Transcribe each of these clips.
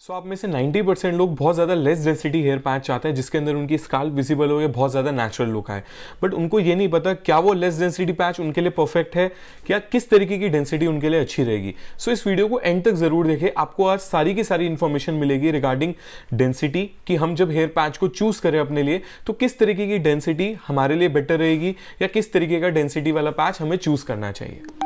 सो so, आप में से 90 परसेंट लोग बहुत ज़्यादा लेस डेंसिटी हेयर पैच चाहते हैं जिसके अंदर उनकी स्काल विजिबल हो या बहुत ज़्यादा नेचुरल लुक आए। बट उनको ये नहीं पता क्या वो लेस डेंसिटी पैच उनके लिए परफेक्ट है क्या किस तरीके की डेंसिटी उनके लिए अच्छी रहेगी। सो so, इस वीडियो को एंड तक ज़रूर देखें। आपको आज सारी की सारी इन्फॉर्मेशन मिलेगी रिगार्डिंग डेंसिटी कि हम जब हेयर पैच को चूज़ करें अपने लिए तो किस तरीके की डेंसिटी हमारे लिए बेटर रहेगी या किस तरीके का डेंसिटी वाला पैच हमें चूज़ करना चाहिए।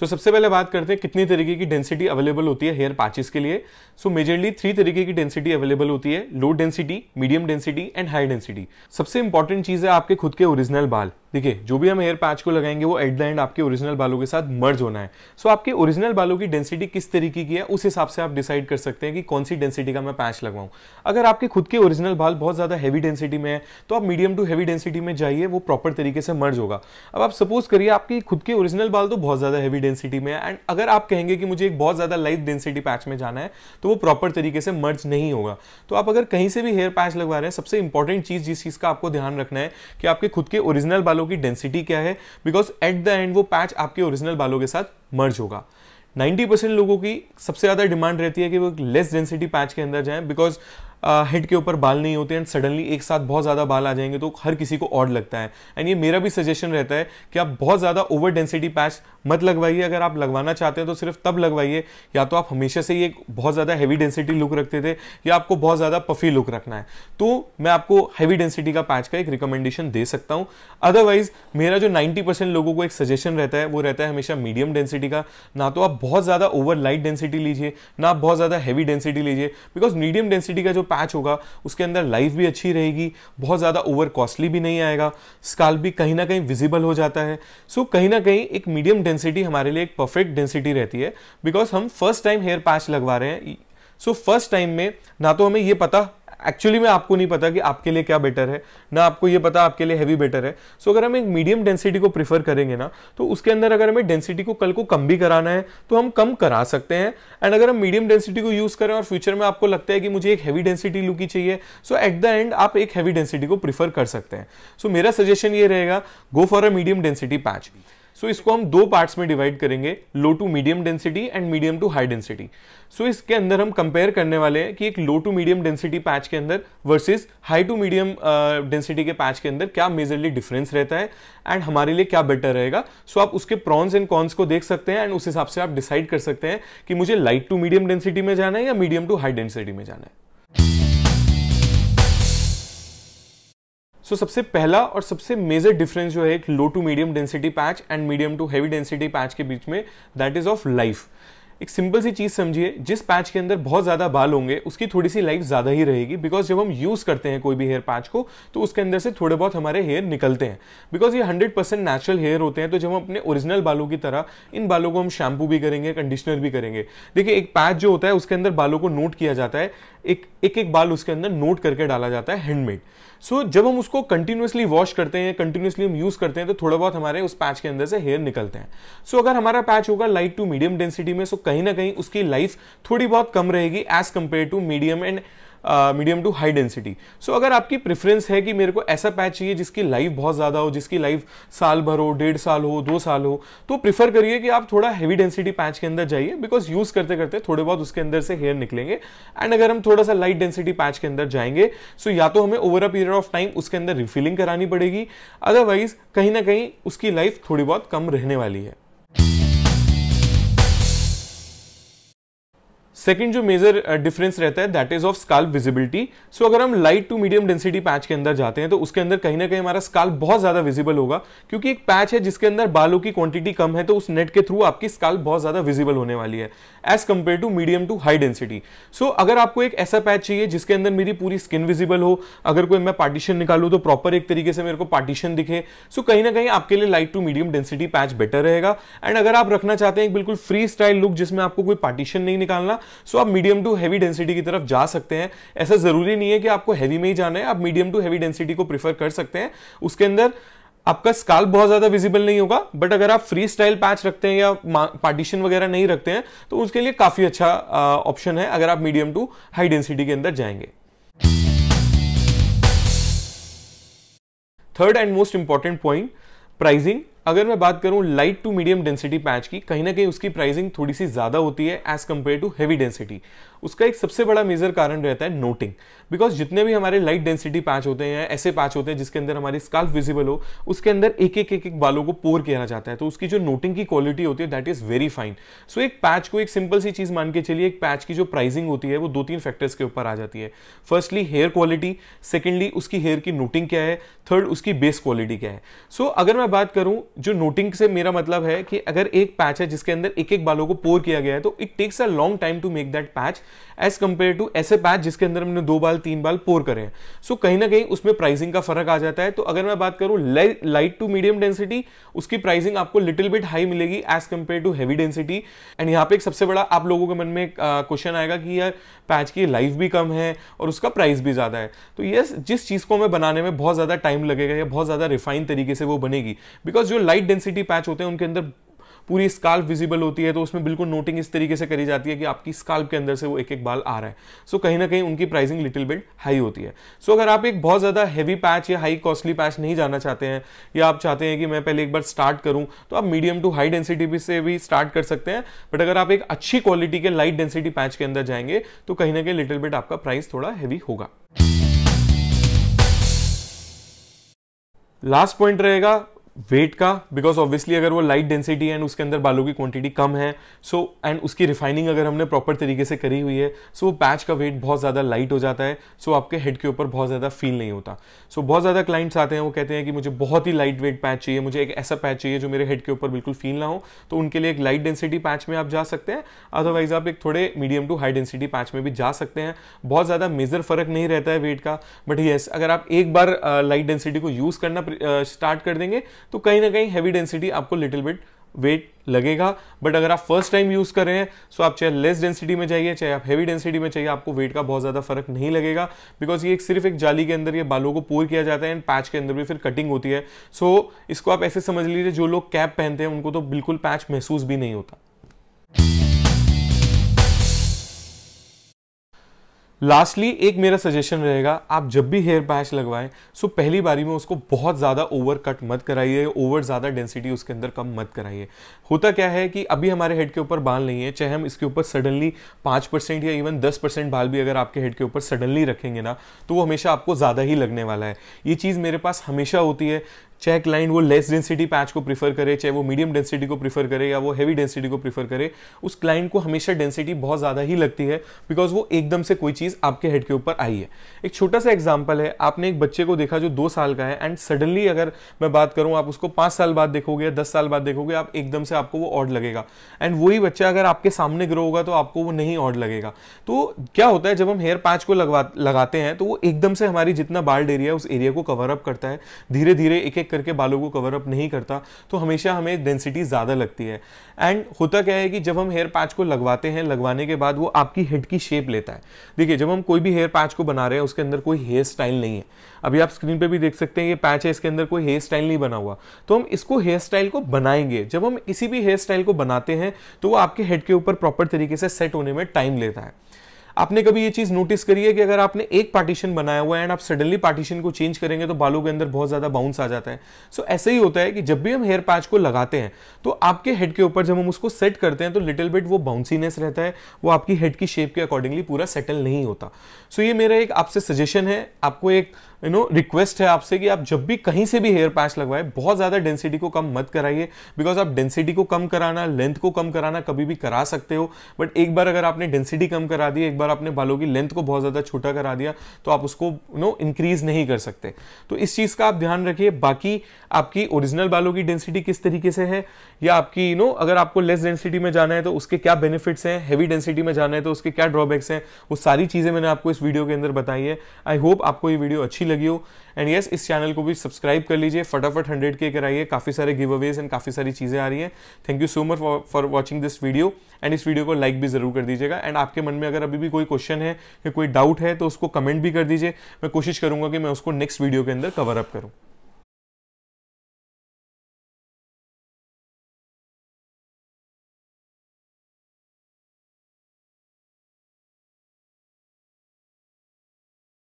सो so, सबसे पहले बात करते हैं कितनी तरीके की डेंसिटी अवेलेबल होती है हेयर पैचेस के लिए। सो मेजरली थ्री तरीके की डेंसिटी अवेलेबल होती है low density medium density and high density सबसे इंपॉर्टेंट चीज़ है आपके खुद के ओरिजिनल बाल। देखिए जो भी हम हेयर पैच को लगाएँगे वो एट द एंड आपके ओरिजिनल बालों के साथ मर्ज होना है। सो so, आपके ओरिजिनल बालों की डेंसिटी किस तरीके की है उस हिसाब से आप डिसाइड कर सकते हैं कि कौन सी डेंसिटी का मैं पैच लगवाऊं। अगर आपके खुद के ओरिजिनल बाल बहुत ज़्यादा हैवी डेंसिटी में है तो आप मीडियम टू हैवी डेंसिटी में जाइए वो प्रॉपर तरीके से मर्ज होगा। अब आप सपोज़ करिए आपकी खुद के ओरिजिनल बाल तो बहुत ज़्यादा हैवी डेंसिटी में है। एंड अगर आप कहेंगे कि मुझे एक बहुत ज़्यादा लाइट डेंसिटी पैच में जाना है तो वो प्रॉपर तरीके से मर्ज नहीं होगा। तो आप अगर कहीं से भी हेयर पैच लगवा रहे हैं, सबसे इंपॉर्टेंट चीज़ जिस चीज़ का आपको ध्यान रखना है कि आपके खुद के ओरिजिनल बालों की डेंसिटी क्या है बिकॉज़ एट द एंड वो पैच आपके ओरिजिनल बालों के साथ मर्ज होगा। 90 परसेंट लोगों की सबसे ज़्यादा डिमांड रहती है कि वो लेस डेंसिटी पैच के अंदर जाएँ बिकॉज़ हेड के ऊपर बाल नहीं होते एंड सडनली एक साथ बहुत ज़्यादा बाल आ जाएँगे तो हर किसी को ऑड लगता है। एंड ये मेरा भी सजेशन रहता है कि आप बहुत ज़्यादा ओवर डेंसिटी पैच मत लगवाइए। अगर आप लगवाना चाहते हैं तो सिर्फ़ तब लगवाइए, या तो आप हमेशा से ये बहुत ज़्यादा हैवी डेंसिटी लुक रखते थे, या आपको बहुत ज़्यादा पफी लुक रखना है। तो मैं आपको हैवी डेंसिटी का पैच का एक रिकमेंडेशन दे सकता हूँ। अदरवाइज़ मेरा जो नाइन्टी परसेंट लोगों को एक सजेशन रहता है, वो रहता है हमेशा मीडियम डेंसिटी का। ना तो आप बहुत ज़्यादा ओवर लाइट डेंसिटी लीजिए, ना आप बहुत ज़्यादा हैवी डेंसिटी लीजिए बिकॉज़ मीडियम डेंसिटी का जो पैच होगा उसके अंदर लाइफ भी अच्छी रहेगी बहुत ज़्यादा ओवर कॉस्टली भी नहीं आएगा स्काल भी कहीं ना कहीं विजिबल हो जाता है। सो so, कहीं ना कहीं एक मीडियम डेंसिटी हमारे लिए एक परफेक्ट डेंसिटी रहती है बिकॉज़ हम फ़र्स्ट टाइम हेयर पैच लगवा रहे हैं। सो फ़र्स्ट टाइम में ना तो हमें ये पता एक्चुअली में आपको नहीं पता कि आपके लिए क्या बेटर है ना आपको ये पता आपके लिए हैवी बेटर है। सो so, अगर हम एक मीडियम डेंसिटी को प्रीफर करेंगे ना तो उसके अंदर अगर हमें डेंसिटी को कल को कम भी कराना है तो हम कम करा सकते हैं। एंड अगर हम मीडियम डेंसिटी को यूज़ करें और फ्यूचर में आपको लगता है कि मुझे एक हैवी डेंसिटी लुक ही चाहिए सो एट द एंड आप एक हैवी डेंसिटी को प्रीफर कर सकते हैं। सो so, मेरा सजेशन ये रहेगा go for a medium density patch so इसको हम दो पार्ट्स में डिवाइड करेंगे low to medium density and medium to high density so इसके अंदर हम कंपेयर करने वाले हैं कि एक low to medium density patch के अंदर versus high to medium density के पैच के अंदर क्या मेजरली डिफरेंस रहता है एंड हमारे लिए क्या बेटर रहेगा। सो so, आप उसके प्रॉन्स एंड कॉन्स को देख सकते हैं एंड उस हिसाब से आप डिसाइड कर सकते हैं कि मुझे लाइट टू मीडियम डेंसिटी में जाना है या मीडियम टू हाई डेंसिटी में जाना है। सो so, सबसे पहला और सबसे मेजर डिफरेंस जो है एक low to medium density patch and medium to heavy density patch के बीच में दैट इज़ ऑफ़ लाइफ एक सिंपल सी चीज़ समझिए जिस पैच के अंदर बहुत ज़्यादा बाल होंगे उसकी थोड़ी सी लाइफ ज़्यादा ही रहेगी बिकॉज़ जब हम यूज़ करते हैं कोई भी हेयर पैच को तो उसके अंदर से थोड़े बहुत हमारे हेयर निकलते हैं. बिकॉज़ ये हंड्रेड परसेंट नेचुरल हेयर होते हैं तो जब हम अपने ओरिजिनल बालों की तरह इन बालों को हम शैम्पू भी करेंगे कंडीशनर भी करेंगे. देखिए एक पैच जो होता है उसके अंदर बालों को नोट किया जाता है एक एक एक बाल उसके अंदर नोट करके डाला जाता है हैंडमेड सो so, जब हम उसको कंटिन्यूसली वॉश करते हैं कंटिन्यूसली हम यूज़ करते हैं तो थोड़ा बहुत हमारे उस पैच के अंदर से हेयर निकलते हैं. सो so, अगर हमारा पैच होगा लाइट टू मीडियम डेंसिटी में सो so कहीं ना कहीं उसकी लाइफ थोड़ी बहुत कम रहेगी as compared to medium and medium to high density so अगर आपकी प्रेफरेंस है कि मेरे को ऐसा पैच चाहिए जिसकी लाइफ बहुत ज़्यादा हो, जिसकी लाइफ साल भर हो, डेढ़ साल हो, दो साल हो तो प्रीफर करिए कि आप थोड़ा हैवी डेंसिटी पैच के अंदर जाइए बिकॉज़ यूज़ करते करते थोड़े बहुत उसके अंदर से हेयर निकलेंगे। एंड अगर हम थोड़ा सा लाइट डेंसिटी पैच के अंदर जाएँगे सो या तो हमें over a period of time उसके अंदर रिफिलिंग करानी पड़ेगी। अदरवाइज़ कहीं ना कहीं उसकी लाइफ थोड़ी बहुत कम रहने वाली है। सेकंड जो मेजर डिफरेंस uh, रहता है that is of scalp visibility so अगर हम light to medium density patch के अंदर जाते हैं तो उसके अंदर कहीं ना कहीं हमारा स्काल बहुत ज़्यादा विजिबल होगा क्योंकि एक पैच है जिसके अंदर बालों की क्वांटिटी कम है तो उस नेट के थ्रू आपकी स्काल बहुत ज़्यादा विजिबल होने वाली है as compared to medium to high density so अगर आपको एक ऐसा पैच चाहिए जिसके अंदर मेरी पूरी स्किन विजिबल हो अगर कोई मैं पार्टीशन निकालू तो प्रॉपर एक तरीके से मेरे को पार्टीशन दिखे। सो so कहीं ना कहीं आपके लिए light to medium density patch better रहेगा। एंड अगर आप रखना चाहते हैं एक बिल्कुल फ्री स्टाइल लुक जिसमें आपको कोई पार्टीशन नहीं निकालना सो आप मीडियम टू हैवी डेंसिटी की तरफ़ जा सकते हैं। ऐसा ज़रूरी नहीं है कि आपको हैवी में ही जाना है। आप मीडियम टू हैवी डेंसिटी को प्रीफर कर सकते हैं। उसके अंदर आपका स्काल बहुत ज़्यादा विजिबल नहीं होगा बट अगर आप फ्री स्टाइल पैच रखते हैं या पार्टीशन वगैरह नहीं रखते हैं तो उसके लिए काफ़ी अच्छा ऑप्शन है अगर आप मीडियम टू हाई डेंसिटी के अंदर जाएँगे। Third and most important point pricing अगर मैं बात करूँ light to medium density patch की कहीं ना कहीं उसकी प्राइसिंग थोड़ी सी ज़्यादा होती है as compared to heavy density उसका एक सबसे बड़ा मेजर कारण रहता है नोटिंग बिकॉज़ जितने भी हमारे लाइट डेंसिटी पैच होते हैं ऐसे पैच होते हैं जिसके अंदर हमारी स्काल्फ विजिबल हो उसके अंदर एक एक एक एक बालों को पोर किया जाता है तो उसकी जो नोटिंग की क्वालिटी होती है that is very fine so एक पैच को एक सिंपल सी चीज़ मान के चलिए एक पैच की जो प्राइसिंग होती है वो दो तीन फैक्टर्स के ऊपर आ जाती है. फर्स्टली हेयर क्वालिटी सेकेंडली उसकी हेयर की नोटिंग क्या है? थर्ड उसकी बेस क्वालिटी क्या है? सो so, अगर मैं बात करूँ जो नोटिंग से मेरा मतलब है कि अगर एक पैच है जिसके अंदर एक एक बालों को पोर किया गया है तो it takes a long time to make that patch as compare to ऐसे पैच जिसके अंदर हमने दो बाल तीन बाल पोर करे हैं। सो so, कहीं ना कहीं उसमें प्राइसिंग का फ़र्क आ जाता है। तो अगर मैं बात करूँ लाइट टू मीडियम डेंसिटी उसकी प्राइसिंग आपको लिटिल बिट हाई मिलेगी as compare to heavy density and यहाँ पे एक सबसे बड़ा आप लोगों के मन में क्वेश्चन आएगा कि यार पैच की लाइफ भी कम है और उसका प्राइस भी ज़्यादा है। तो यस जिस चीज़ को हमें बनाने में बहुत ज़्यादा टाइम लगेगा या बहुत ज़्यादा रिफाइन तरीके से वो बनेगी। बिकॉज़ जो लाइट डेंसिटी पैच होते हैं उनके अंदर पूरी स्काल्प विजिबल होती है तो उसमें बिल्कुल नोटिंग इस तरीके से करी जाती है कि आपकी स्काल्प के अंदर से वो एक एक बाल आ रहा है। सो so, कहीं ना कहीं उनकी प्राइसिंग लिटिल बिट हाई होती है। सो so, अगर आप एक बहुत ज़्यादा हैवी पैच या हाई कॉस्टली पैच नहीं जाना चाहते हैं या आप चाहते हैं कि मैं पहले एक बार स्टार्ट करूँ तो आप मीडियम टू हाई डेंसिटी से भी स्टार्ट कर सकते हैं। बट अगर आप एक अच्छी क्वालिटी के लाइट डेंसिटी पैच के अंदर जाएँगे तो कहीं ना कहीं लिटिल बिट आपका प्राइस थोड़ा हैवी होगा। लास्ट पॉइंट रहेगा वेट का बिकॉज़ ऑब्वियसली अगर वो लाइट डेंसिटी एंड उसके अंदर बालों की क्वांटिटी कम है सो so, एंड उसकी रिफाइनिंग अगर हमने प्रॉपर तरीके से करी हुई है सो so वो पैच का वेट बहुत ज़्यादा लाइट हो जाता है सो so आपके हेड के ऊपर बहुत ज़्यादा फील नहीं होता। सो so बहुत ज़्यादा क्लाइंट्स आते हैं वो कहते हैं कि मुझे बहुत ही लाइट वेट पैच चाहिए मुझे एक ऐसा पैच चाहिए जो मेरे हेड के ऊपर बिल्कुल फील ना हो तो उनके लिए एक लाइट डेंसिटी पैच में आप जा सकते हैं अदरवाइज़ आप एक थोड़े medium to high density patch में भी जा सकते हैं। बहुत ज़्यादा मेजर फ़र्क नहीं रहता है वेट का बट येस अगर आप एक बार लाइट डेंसिटी को यूज़ करना स्टार्ट कर देंगे तो कहीं ना कहीं हैवी डेंसिटी आपको लिटिल बिट वेट लगेगा। बट अगर आप फ़र्स्ट टाइम यूज़ कर रहे हैं सो आप चाहे लेस डेंसिटी में चाहिए चाहे आप हैवी डेंसिटी में चाहिए आपको वेट का बहुत ज़्यादा फ़र्क नहीं लगेगा। बिकॉज़ ये एक सिर्फ़ एक जाली के अंदर ये बालों को पोर किया जाता है एंड पैच के अंदर भी फिर कटिंग होती है। सो so, इसको आप ऐसे समझ लीजिए जो लोग कैप पहनते हैं उनको तो बिल्कुल पैच महसूस भी नहीं होता। लास्टली एक मेरा सजेशन रहेगा, आप जब भी हेयर पैच लगवाएँ सो पहली बारी में उसको बहुत ज़्यादा ओवर कट मत कराइए ओवर ज़्यादा डेंसिटी उसके अंदर कम मत कराइए। होता क्या है कि अभी हमारे हेड के ऊपर बाल नहीं है, चाहे हम इसके ऊपर सडनली पाँच परसेंट या इवन दस परसेंट बाल भी अगर आपके हेड के ऊपर सडनली रखेंगे ना तो वो हमेशा आपको ज़्यादा ही लगने वाला है। ये चीज़ मेरे पास हमेशा होती है चाहे क्लाइंट वो लेस डेंसिटी पैच को प्रीफर करे, चाहे वो मीडियम डेंसिटी को प्रीफर करे या वो हैवी डेंसिटी को प्रीफर करे, उस क्लाइंट को हमेशा डेंसिटी बहुत ज़्यादा ही लगती है बिकॉज़ वो एकदम से कोई चीज़ आपके हेड के ऊपर आई है। एक छोटा सा एग्ज़ाम्पल है, आपने एक बच्चे को देखा जो दो साल का है एंड सडनली अगर मैं बात करूँ, आप उसको पाँच साल बाद देखोगे या दस साल बाद देखोगे, आप एकदम से आपको वो ऑड लगेगा। एंड वही बच्चा अगर आपके सामने ग्रो होगा तो आपको वो नहीं ऑड लगेगा। तो क्या होता है, जब हम हेयर पैच को लगवा, लगाते हैं तो वो एकदम से हमारी जितना बाल्ड एरिया है, उस एरिया को कवर अप करता है। धीरे धीरे एक एक करके बालों को कवर अप नहीं करता तो हमेशा हमें डेंसिटी ज़्यादा लगती है। एंड होता क्या है कि जब हम हेयर पैच को लगवाते हैं, लगवाने के बाद वो आपकी हेड की शेप लेता है। देखिए, जब हम कोई भी हेयर पैच को बना रहे हैं, उसके अंदर कोई हेयर स्टाइल नहीं है। अभी आप स्क्रीन पर भी देख सकते हैं, ये पैच है, इसके अंदर कोई हेयर स्टाइल नहीं बना हुआ। तो हम इसको हेयर स्टाइल को बनाएँगे। जब हम किसी भी हेयर स्टाइल को बनाते हैं तो वो आपके हेड के ऊपर प्रॉपर तरीके से सेट होने में टाइम लेता है। आपने कभी ये चीज़ नोटिस करी है कि अगर आपने एक पार्टीशन बनाया हुआ है एंड आप सडनली पार्टीशन को चेंज करेंगे तो बालों के अंदर बहुत ज़्यादा बाउंस आ जाता है। सो so, ऐसे ही होता है कि जब भी हम हेयर पैच को लगाते हैं तो आपके हेड के ऊपर जब हम उसको सेट करते हैं तो लिटिल बिट वो बाउंसीनेस रहता है वो आपकी हेड की शेप के अकॉर्डिंगली पूरा सेटल नहीं होता। सो so, ये मेरा एक आपसे सजेशन है। आपको एक यू नो रिक्वेस्ट है आपसे कि आप जब भी कहीं से भी हेयर पैच लगवाए, बहुत ज़्यादा डेंसिटी को कम मत कराइए बिकॉज़ आप डेंसिटी को कम कराना लेंथ को कम कराना कभी भी करा सकते हो बट एक बार अगर आपने डेंसिटी कम करा दी, एक बार आपने बालों की लेंथ को बहुत ज़्यादा छोटा करा दिया तो आप उसको यू नो इंक्रीज नहीं कर सकते। तो इस चीज़ का आप ध्यान रखिए। बाकी आपकी ओरिजिनल बालों की डेंसिटी किस तरीके से है, या आपकी यू नो अगर आपको लेस डेंसिटी में जाना है तो उसके क्या बेनिफिट्स हैं हैवी डेंसिटी में जाना है तो उसके क्या ड्रॉबैक्स हैं, वो सारी चीज़ें मैंने आपको इस वीडियो के अंदर बताई है। आई होप आपको ये वीडियो अच्छी लगी हो। एंड यस इस चैनल को भी सब्सक्राइब कर लीजिए। फटाफट हंड्रेड के कराइए। काफ़ी सारे गिव अवेज एंड काफ़ी सारी चीज़ें आ रही हैं। Thank you so much for watching this video and इस वीडियो को लाइक भी ज़रूर कर दीजिएगा। एंड आपके मन में अगर अभी भी कोई क्वेश्चन है या कोई डाउट है तो उसको कमेंट भी कर दीजिए। मैं कोशिश करूँगा कि मैं उसको नेक्स्ट वीडियो के अंदर कवर अप करूँ।